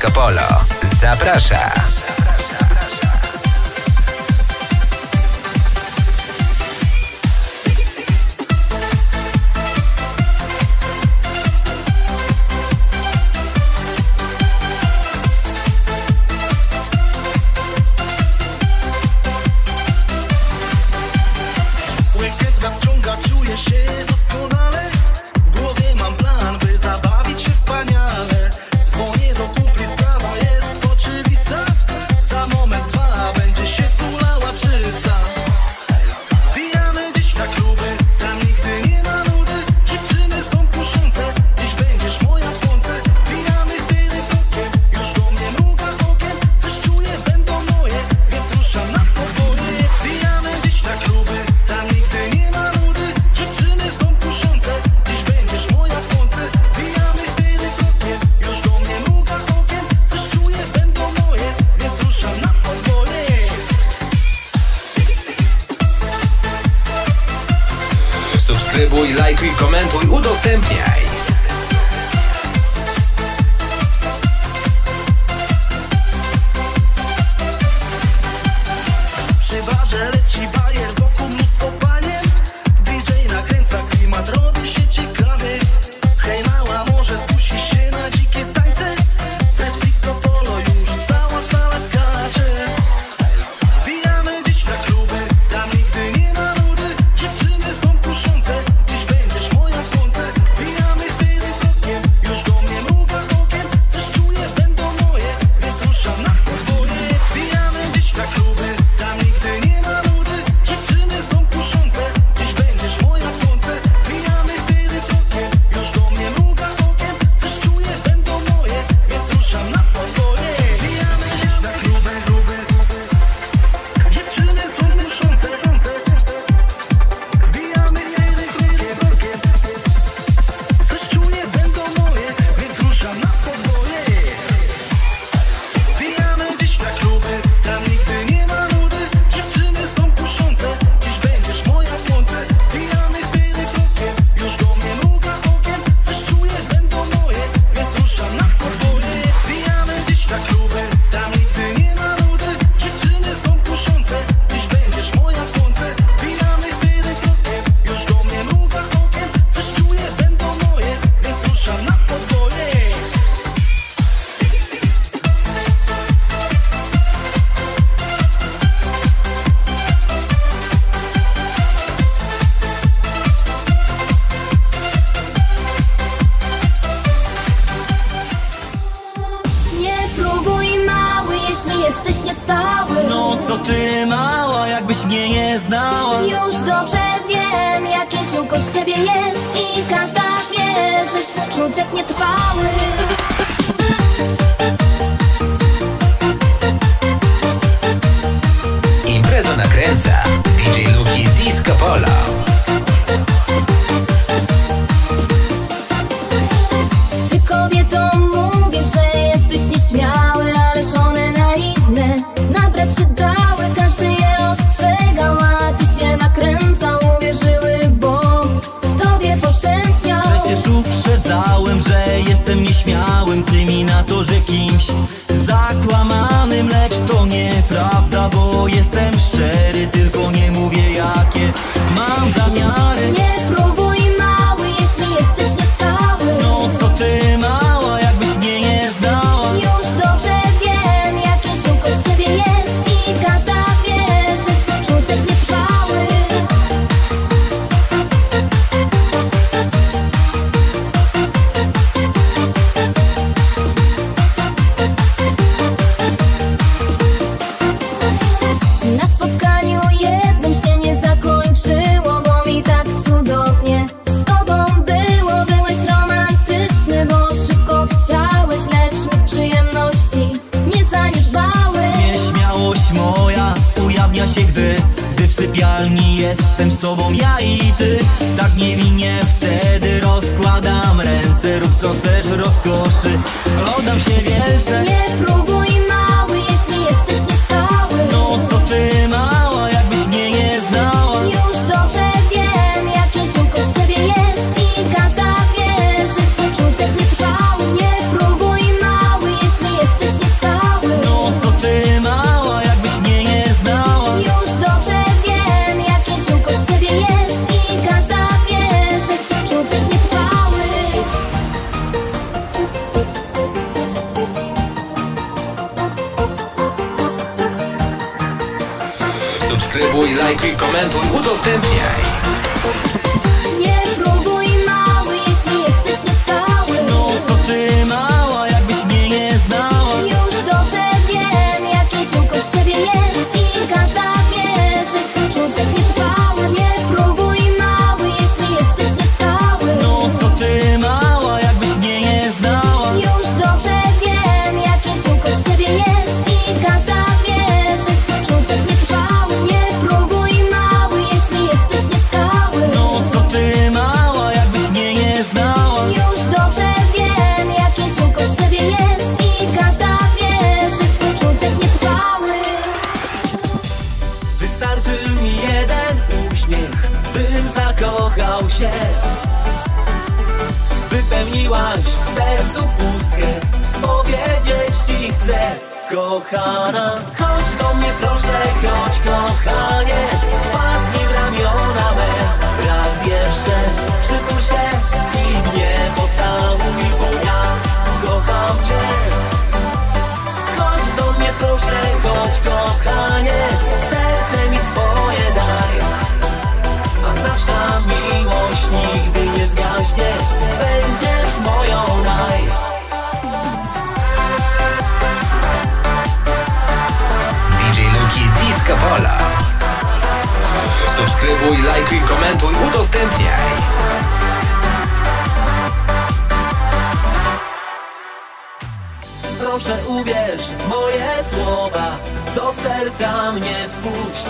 Disco Polo zaprasza. kochana. Chodź do mnie proszę, chodź kochana. Polska Wola. Subskrybuj, lajkuj, komentuj, udostępniaj. Proszę uwierz moje słowa, do serca mnie wpuść.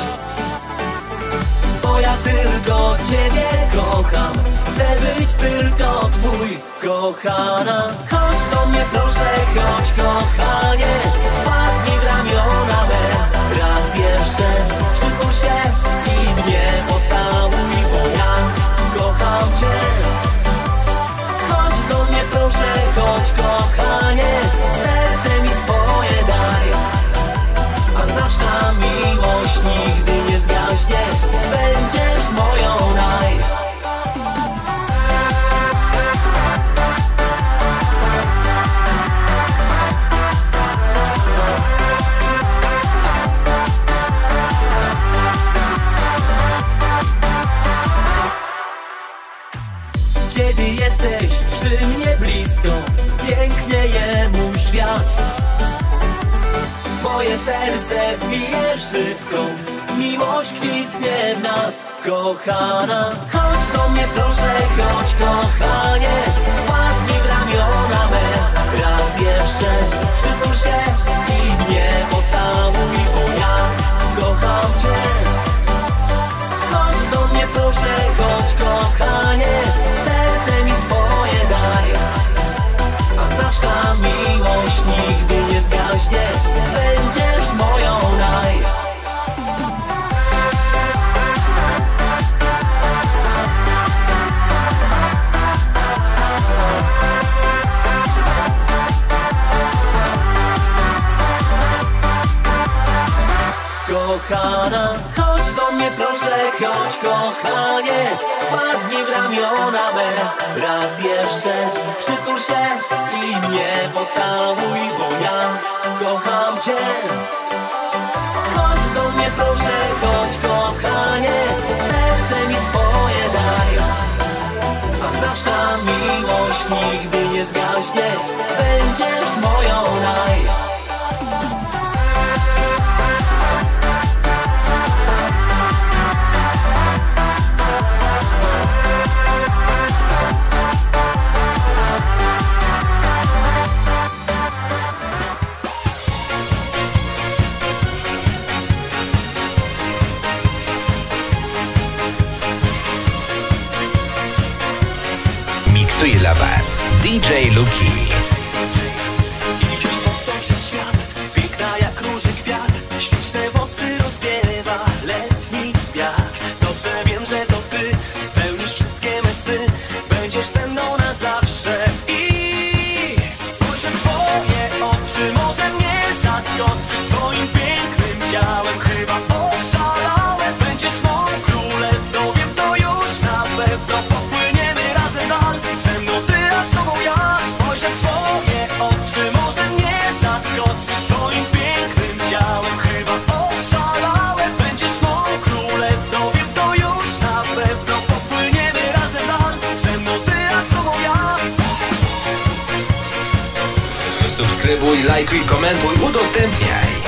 Bo ja tylko Ciebie kocham, chcę być tylko Twój, kochana. Chodź do mnie proszę, chodź kochanie, wpadnij w ramiona me jeszcze się i mnie pocałuj Bo ja kocham cię. Chodź do mnie proszę, chodź kochanie. Serce mi swoje daj. A nasza miłość nigdy. kochana. kochana Chodź do mnie proszę, chodź kochanie. Wpadnij w ramiona me. Raz jeszcze Przytul się i mnie pocałuj Bo ja kocham cię. Chodź do mnie proszę, chodź kochanie. Serce mi swoje daj. A nasza miłość nigdy nie zgaśnie. Będziesz moją raj DJ Luki. i3 komentuj udostępniaj.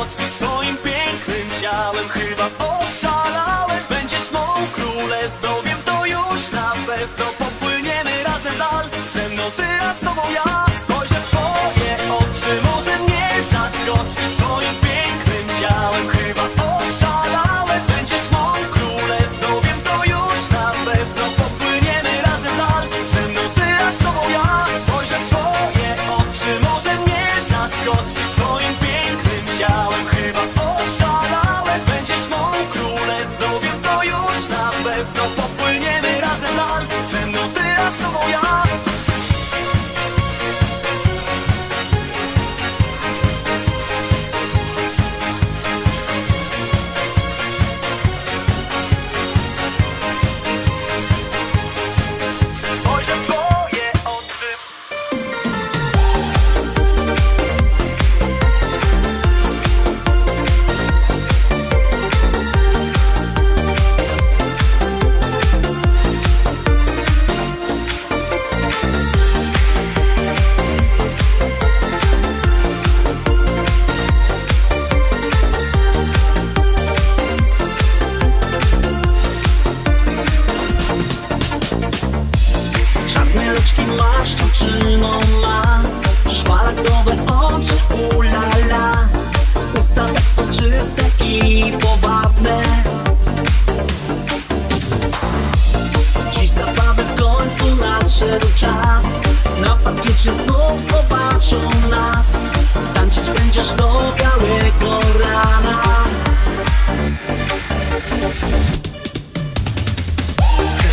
nocy swoim pięknym ciałem Chyba oszalałem, będziesz mą królewną Wiem to już na pewno, popłyniemy razem dal Ze mną ty, a z tobą ja. Spojrzę w twoje oczy, może mnie zaskoczy swoim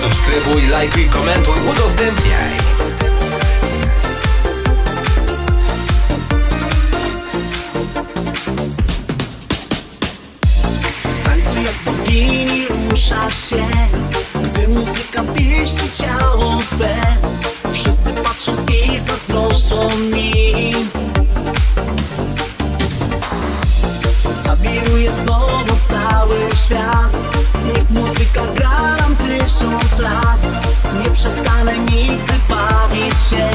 Subskrybuj, lajkuj, komentuj, udostępniaj. W tańcu jak bogini ruszasz się, gdy muzyka pieśni ciało twe. Wszyscy patrzą i zazdroszczą bawić się.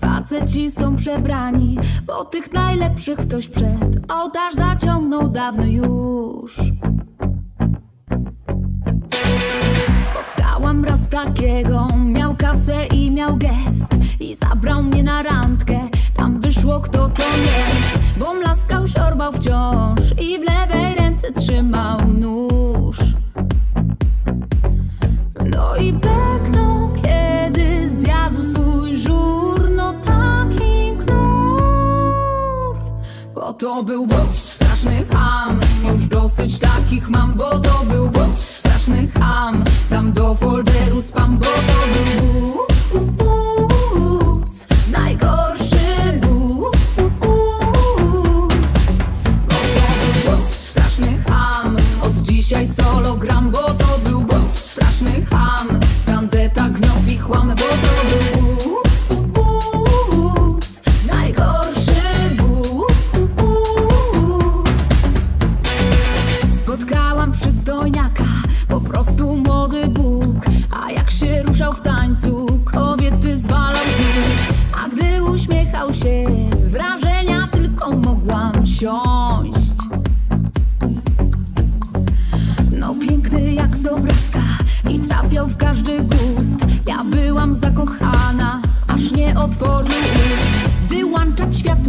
Faceci są przebrani Bo tych najlepszych ktoś przed ołtarz zaciągnął dawno już. Spotkałam raz takiego, miał kasę i miał gest I zabrał mnie na randkę, tam wyszło kto to jest Bo mlaskał, siorbał wciąż i w lewej ręce trzymał nóż. No i beknął, to był boss, straszny ham. Już dosyć takich mam, bo to był boss, straszny ham. Tam do folderu spam, bo to był boots Najgorszy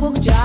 çabuk can.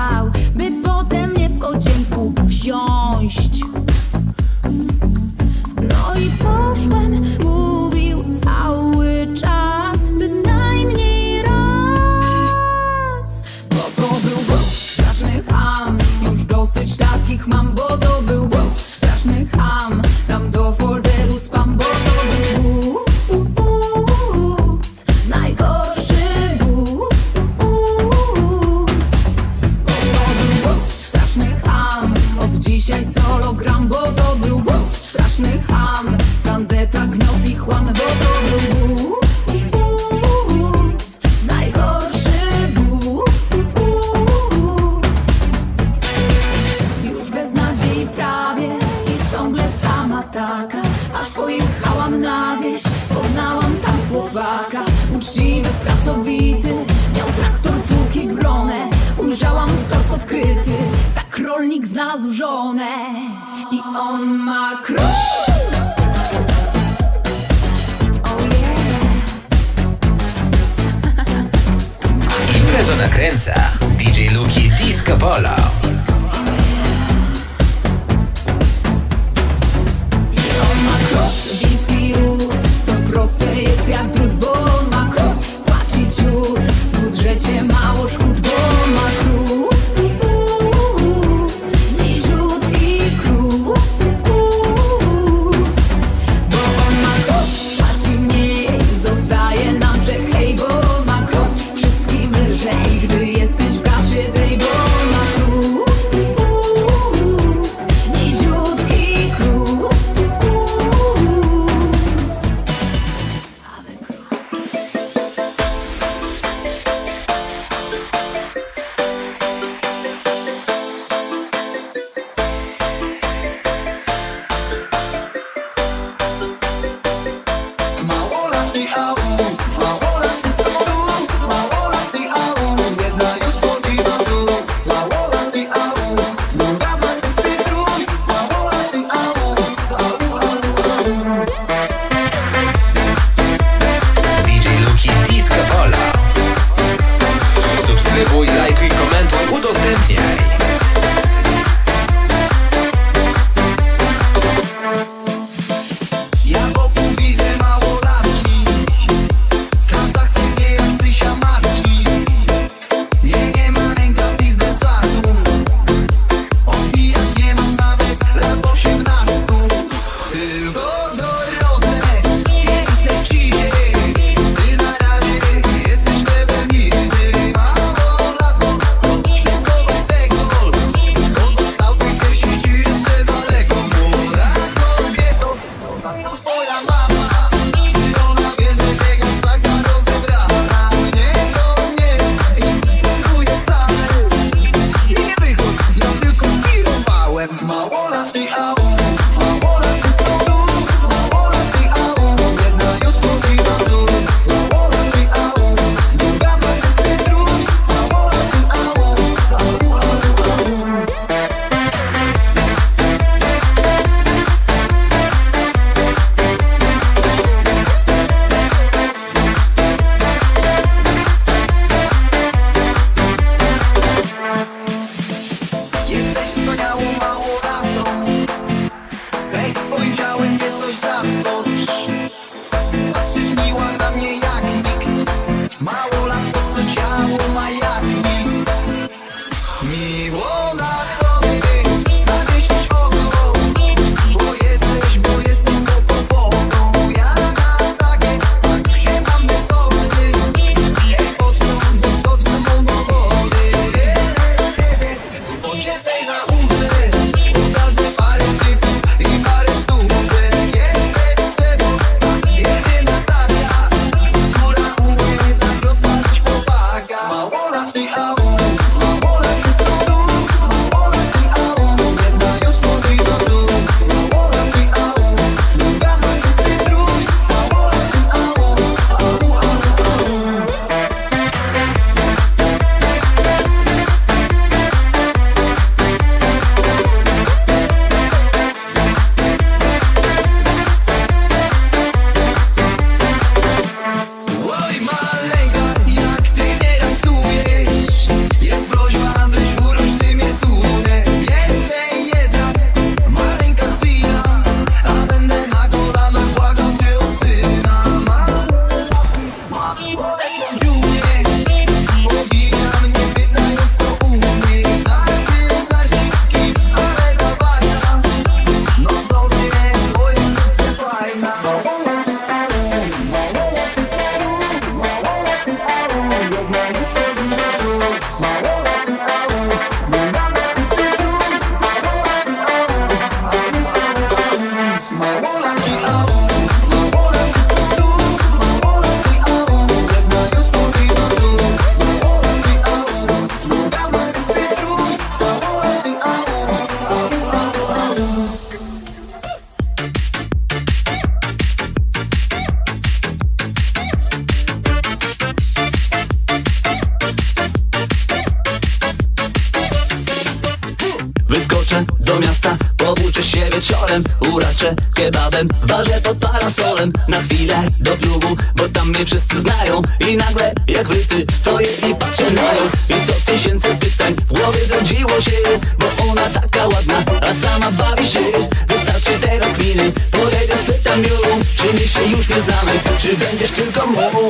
Kebabem w barze pod parasolem Na chwilę do klubu, bo tam mnie wszyscy znają. I nagle jak wyty stoję i patrzę na nią. I sto tysięcy pytań w głowie zrodziło się Bo ona taka ładna, a sama bawi się. Wystarczy teraz chwili, podejdę spytam ją Czy my się już nie znamy, czy będziesz tylko mą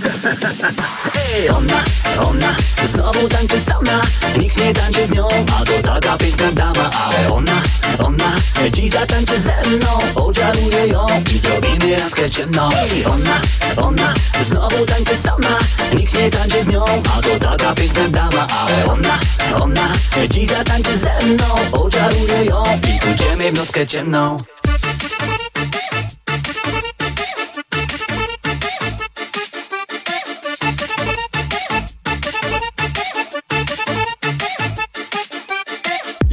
Ej, ona, ona znowu tańczy sama. Nikt nie tańczy z nią, a to taka piękna dama Ale ona, ona dziś zatańczy ze mną Oczaruję ją i zrobimy randkę ciemną ona, ona znowu tańczy sama. Nikt nie tańczy z nią, a to taka piękna dama. Ale ona, ona dziś zatańczy ze mną Oczaruję ją i pójdziemy w nockę ciemną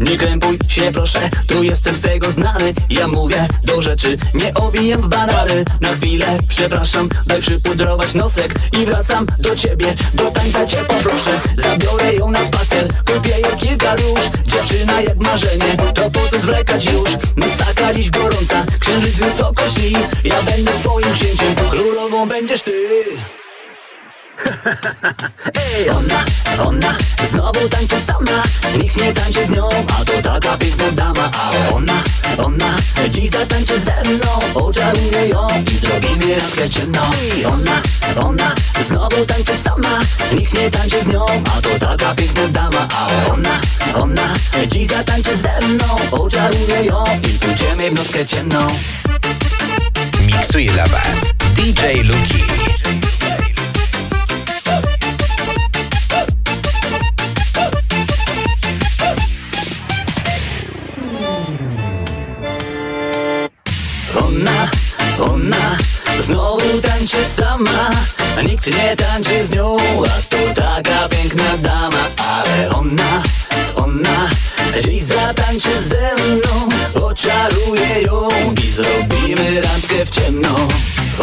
Nie krępuj się proszę, tu jestem z tego znany. Ja mówię do rzeczy, nie owijam w banany. Na chwilę, przepraszam, daj przypudrować nosek I wracam do ciebie, do tańca cię poproszę Zabiorę ją na spacer, kupię jej kilka róż Dziewczyna jak marzenie, to po co zwlekać już? Noc taka dziś gorąca, księżyc wysoko śni. Ja będę twoim księciem, królową będziesz ty Ej, ona, ona znowu tańczy sama. Nikt nie tańczy z nią, a to taka piękna dama. Ale ona, ona dziś zatańczy ze mną. Oczaruję ją i zrobimy randkę ciemną Ej, ona, ona znowu tańczy sama. Nikt nie tańczy z nią, a to taka piękna dama. Ale ona, ona dziś zatańczy ze mną. Oczaruję ją i pójdziemy w nockę ciemną Miksuje dla Was DJ Luki. Znowu tańczy sama A nikt nie tańczy z nią. A to taka piękna dama Ale ona, ona dziś zatańczy ze mną. Oczaruję ją i zrobimy randkę w ciemno.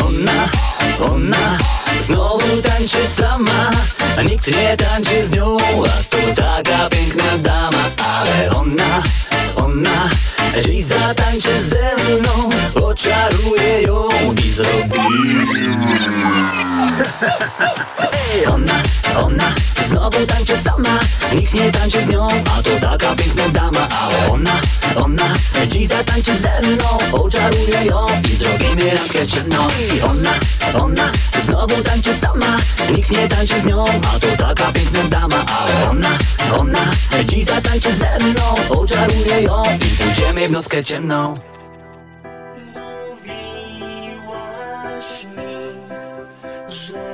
Ona, ona znowu tańczy sama A nikt nie tańczy z nią. A to taka piękna dama Ale ona, ona dziś zatańczy ze mną Oczaruję ją i zrobimy Ej, ona, ona. Znowu tańczy sama Nikt nie tańczy z nią, a to taka piękna dama Ale ona, ona dziś zatańczy ze mną. Oczaruję ją i zrobimy randkę ciemną I ona, ona znowu tańczy sama Nikt nie tańczy z nią, a to taka piękna dama Ale ona, ona dziś zatańczy ze mną. Oczaruję ją i pójdziemy w nockę ciemną. Mówiłaś mi, że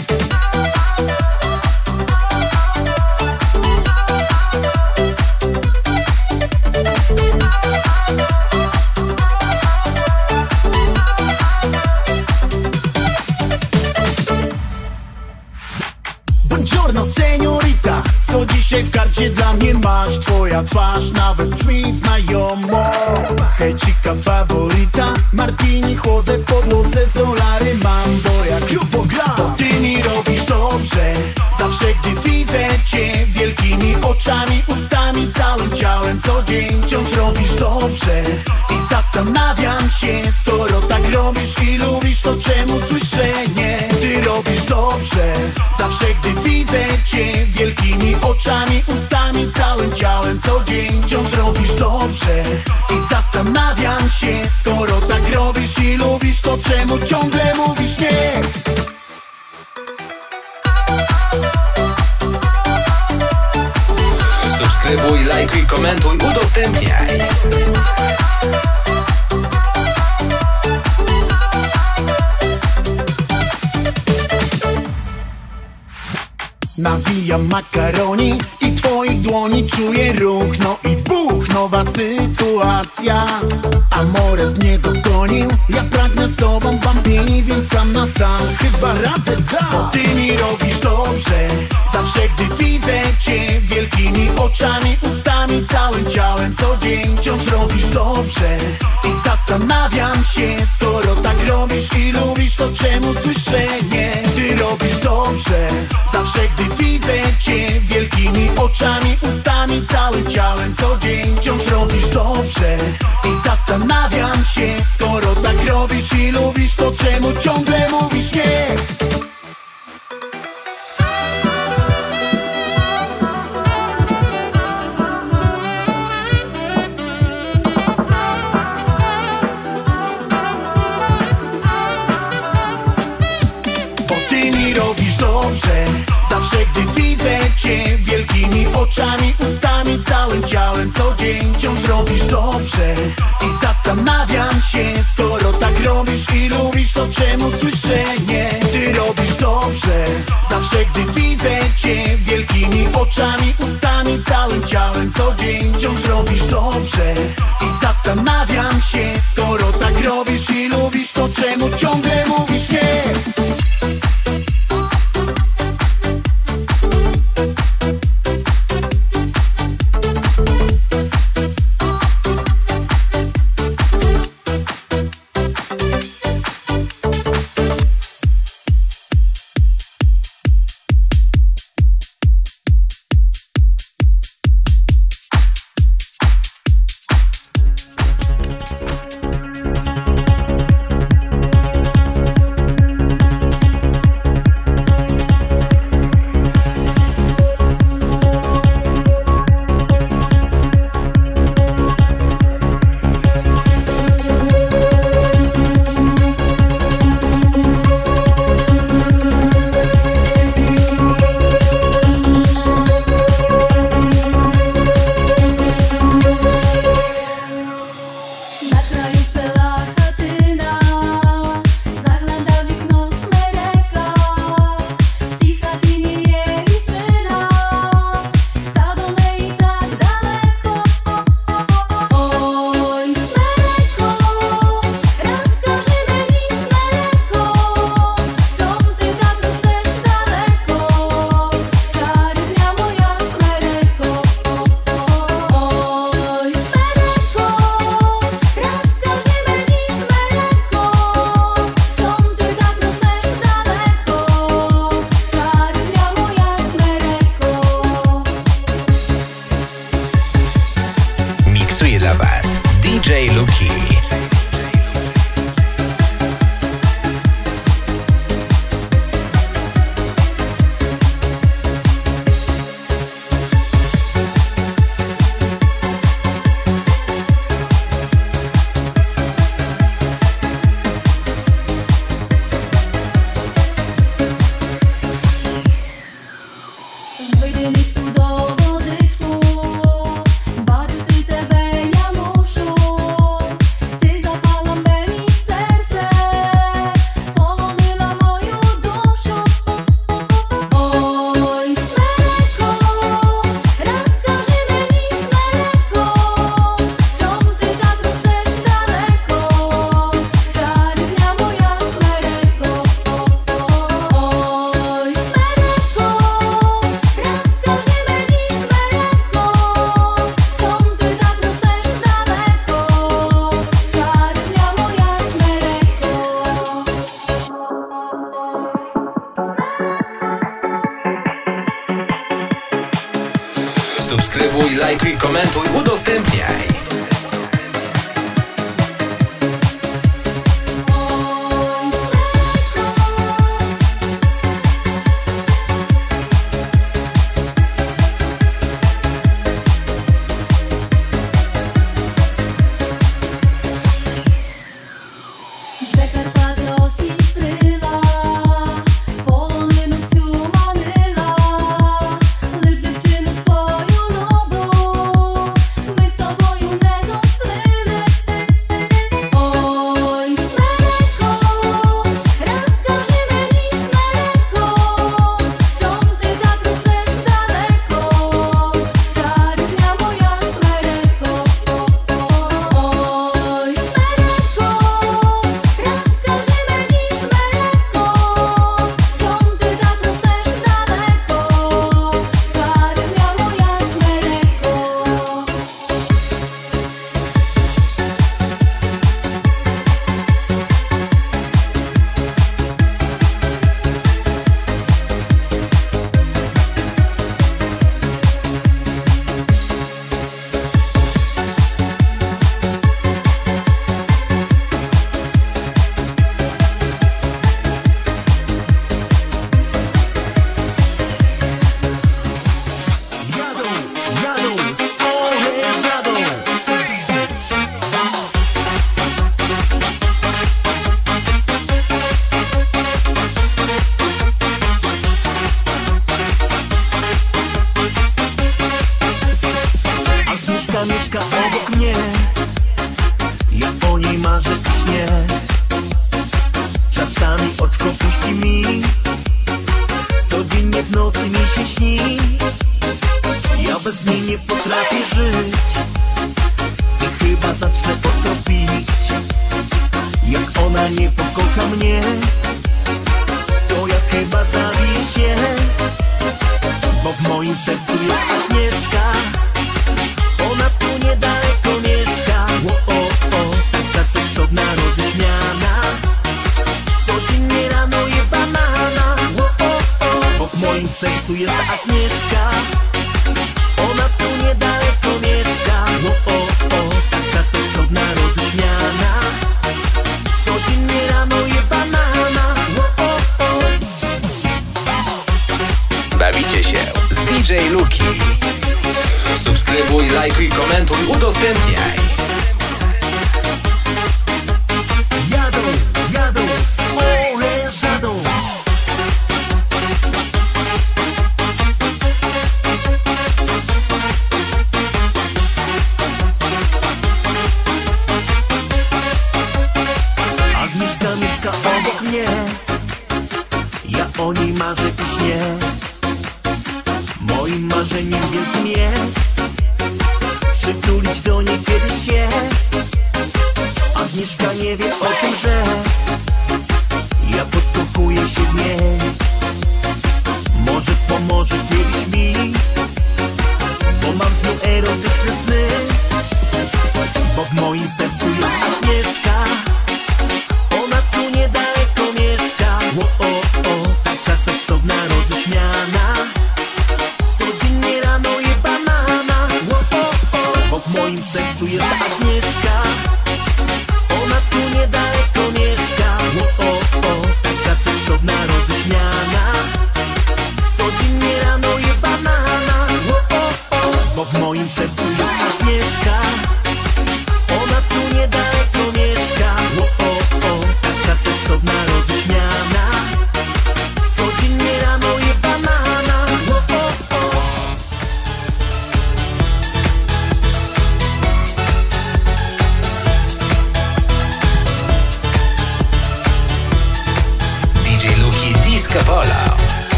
dobrze Zawsze gdy widzę cię Wielkimi oczami, ustami Całym ciałem co dzień Wciąż robisz dobrze. I zastanawiam się Skoro tak robisz i lubisz To czemu ciągle mówisz nie Co dzień wciąż robisz dobrze. I zastanawiam się, skoro tak robisz i lubisz To czemu słyszę nie? Ty robisz dobrze. Zawsze gdy widzę cię Wielkimi oczami, ustami, całym ciałem Co dzień wciąż robisz dobrze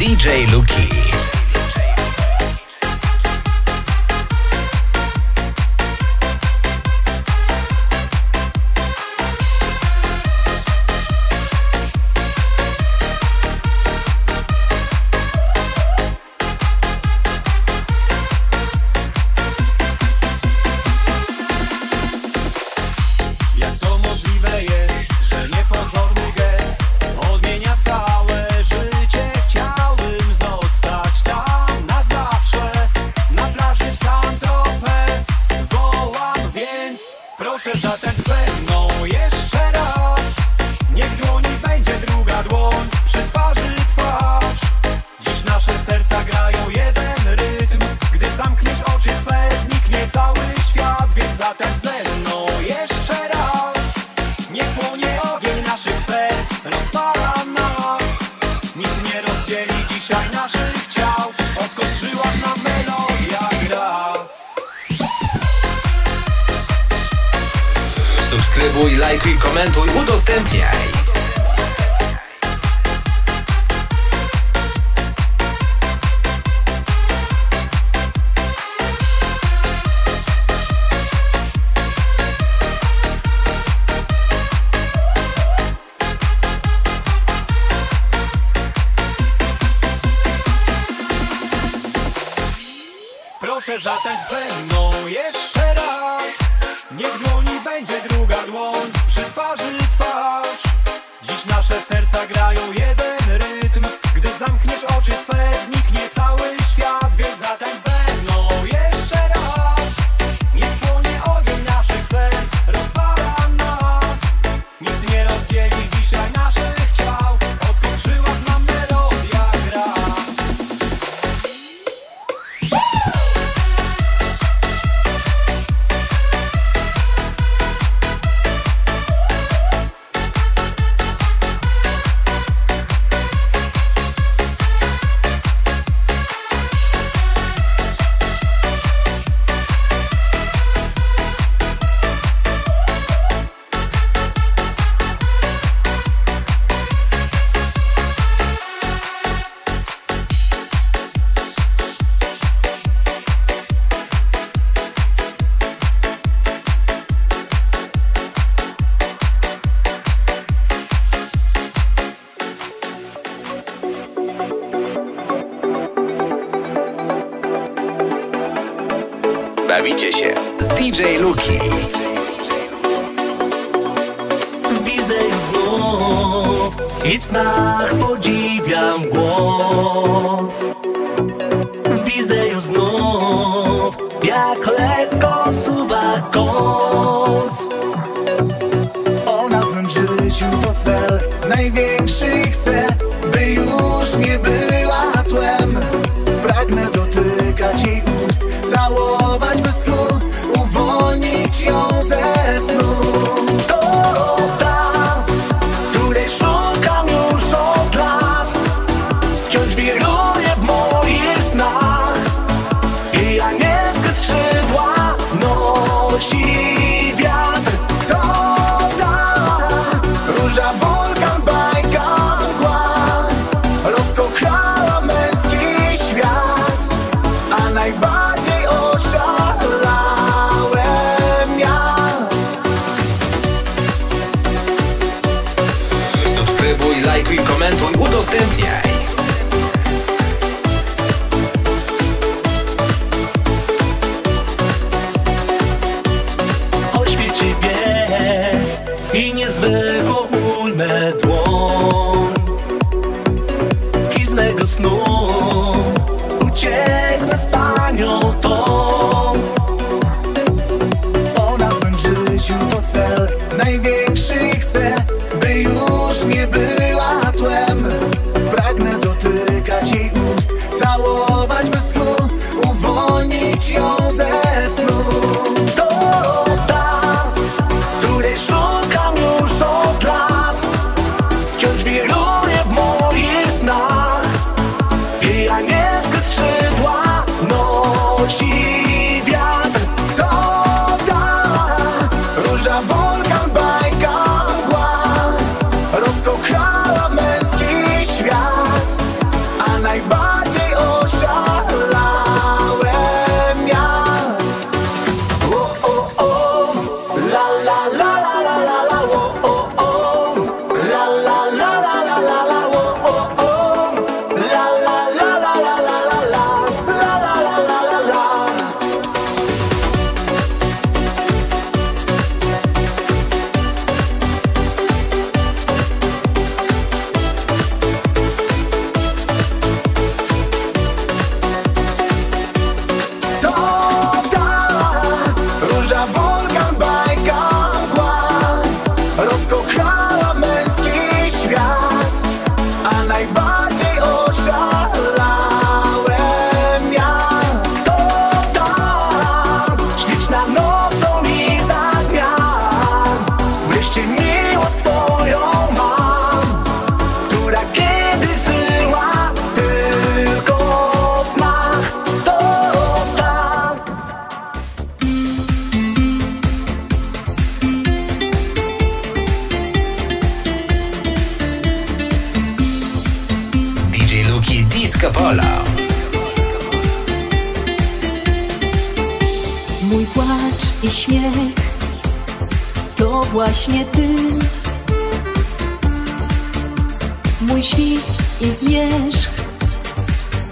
DJ Luki. DJ Luki. Udostępniaj. Właśnie ty. Mój świt i zmierzch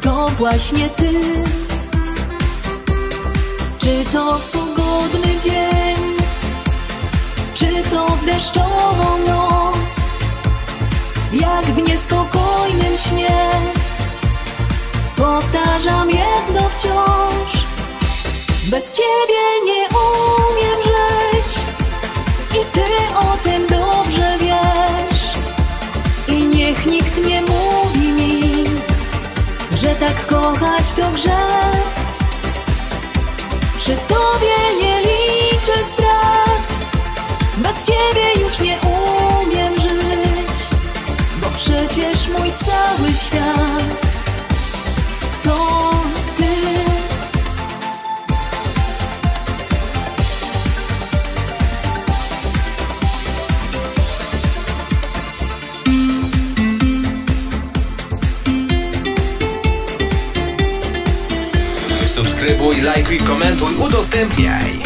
to właśnie ty. Czy to pogodny dzień, czy to w deszczową noc, jak w niespokojnym śnie. Powtarzam jedno wciąż Bez ciebie nie umiem ty o tym dobrze wiesz. I niech nikt nie mówi mi Że tak kochać to grzech. Przy tobie nie liczę strat Bez ciebie już nie umiem żyć. Bo przecież mój cały świat to Subskrybuj, lajkuj, komentuj, udostępniaj.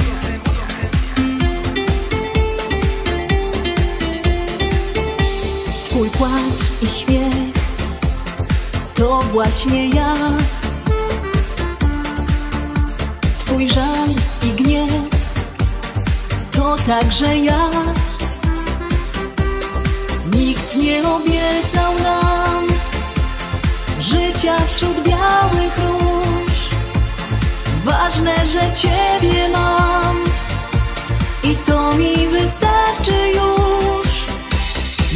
Twój płacz i śmiech to właśnie ja. Twój żal i gniew to także ja. Nikt nie obiecał nam życia wśród białych róż. Ważne, że Ciebie mam i to mi wystarczy już.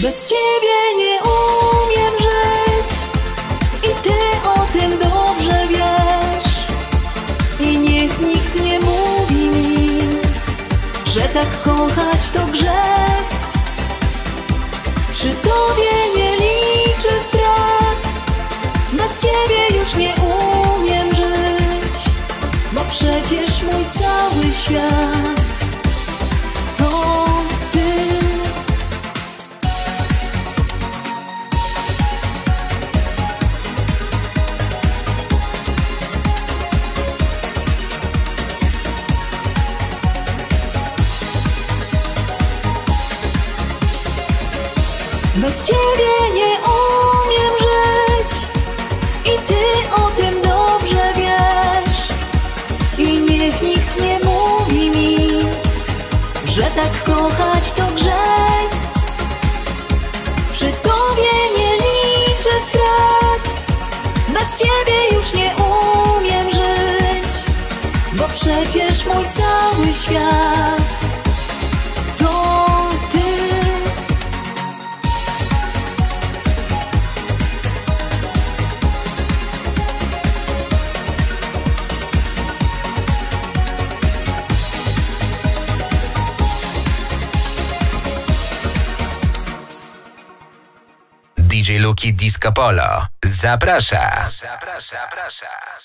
Bez Ciebie nie umiem żyć i Ty o tym dobrze wiesz. I niech nikt nie mówi mi, że tak kochać to grzech. Przy Tobie nie liczę strat, bez Ciebie przecież mój cały świat to Ty. Bez ciebie świat to ty. DJ Luki Disco Polo zaprasza. Zaprasza. zaprasza.